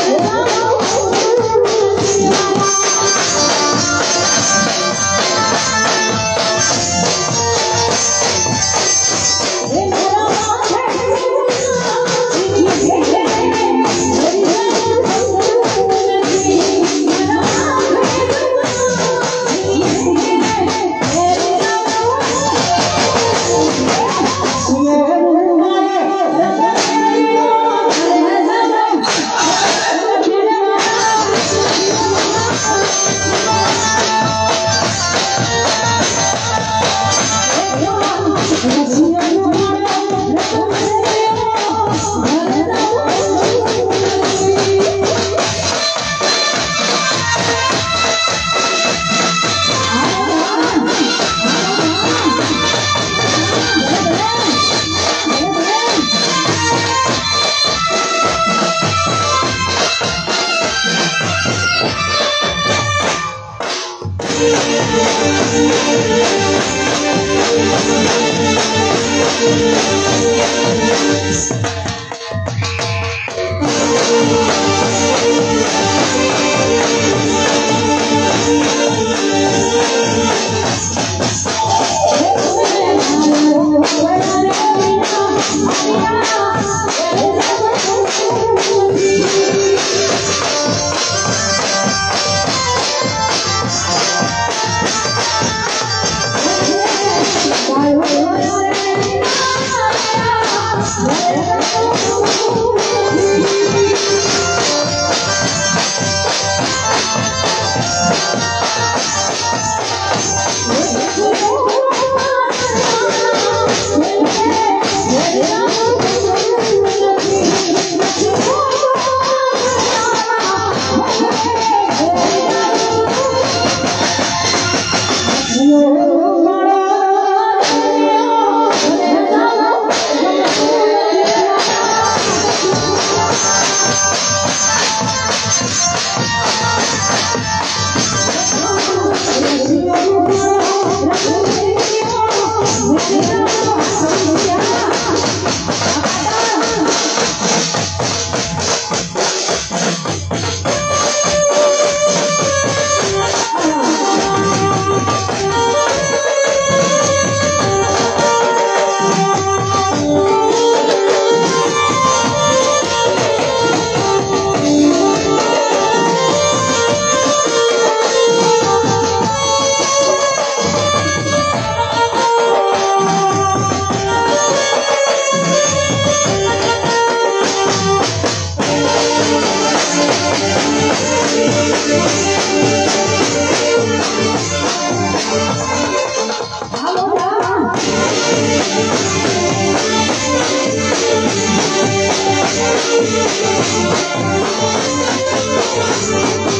我的小老虎嘟 Thank you. Oh, oh, Thank you.